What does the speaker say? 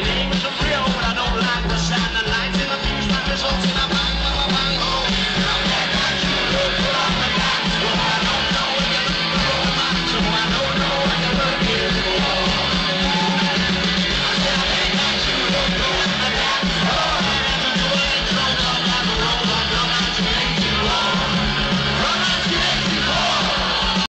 believe